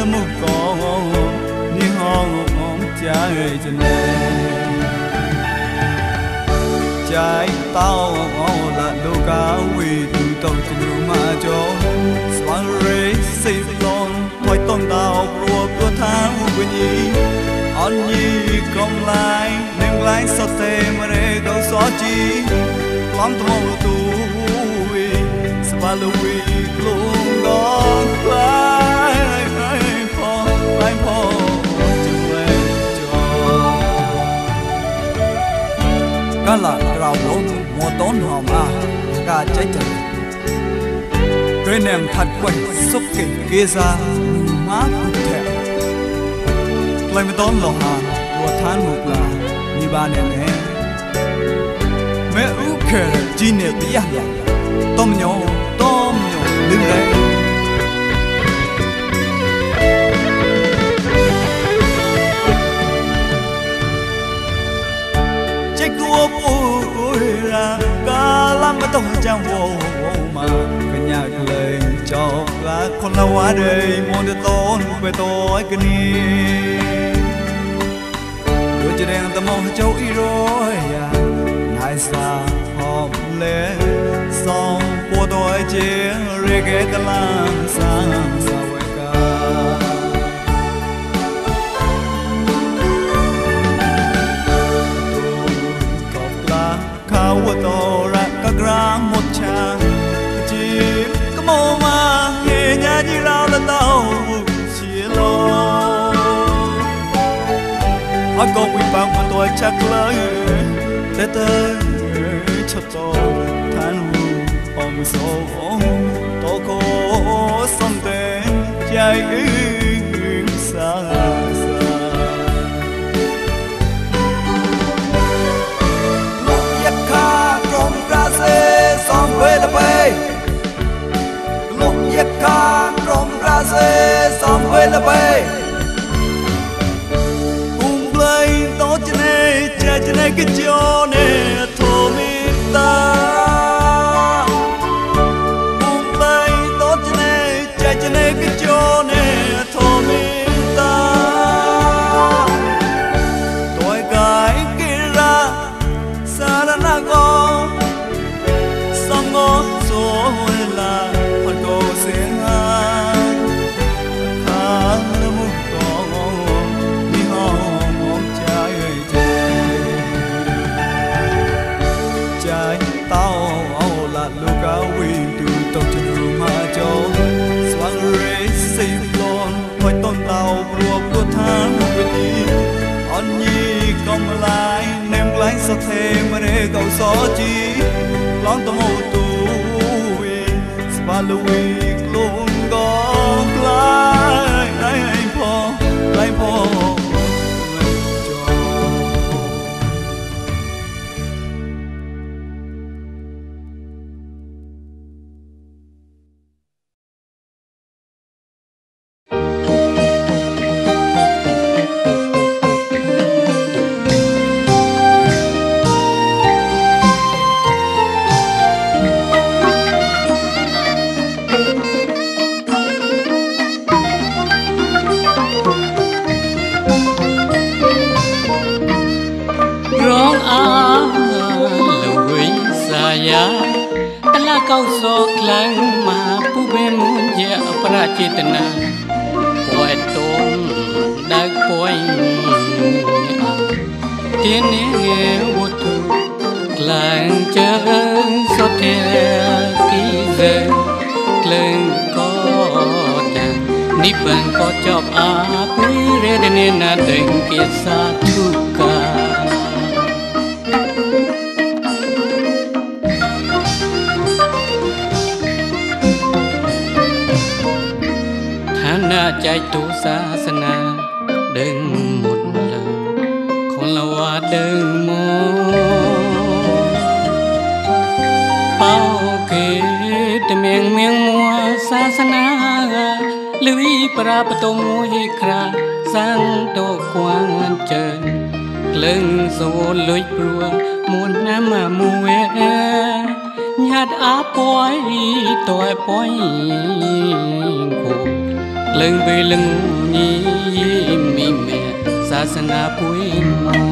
លមុខកងនេះហងអមចាយចណែចាយតោអលាលោកកាវីទូតទៅមកចោស្វារេសេឡងហើយតនដោព្រោះព្រោះថាវិញ្ញាអនញីកំឡាយនឹងឡាយសតេមរេដោសជីក្លំត្រង់ទូវីស្វាលូវីក្លងដងក្លាយ anh phố chừng lên cho tốn hòm à cá cháy chừng rồi nàng thật quần xúc kỳ kia ra má cũng thẹn lại mới tốn lò hà của than một là như ba nàng em mẹ ú kề chi nè bia tôm nhậu tôm nhậu đứng đây Cả lắm mà tông chẳng vô mà ញ៉ាក់លេងចោឡាខនឡាវ៉ាដេមកទៅតូនពេលតអីគនីដូចជាងតមកចោអ៊ីរយ៉ាណៃសាហមលេសំពួតអីជារេកេកឡាំសាសាវេកាខាវតរកក្រា កមមាហេញាជីរោលតោជាលោអកវិបាំងតួចាក់លើតែទៅឆតោឋានហូអមសោតកោសំតែចៃសាសំវេលបែលុ សេសំវេលបែគុំប្លែងតោចណេចេចណេកជោ all. ខ្លាំងជើងសុទ្ធេគីជើក្លែងក៏ដានេះបានក៏ចប់អាពីរេដនេណាដេងគេសាធុកា na chạy tu sa sana sa sana lưu ý pra pato mùi kra sang to quang chân lưng số lối prua muốn nam mà mùi nhạt á bói tôi bói cuộc លឹងពេលលឹងញីមីមេសាសនាពុយមក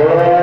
Lord.